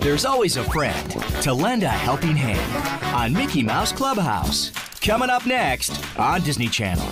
there's always a friend to lend a helping hand on Mickey Mouse Clubhouse. Coming up next on Disney Channel.